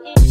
in.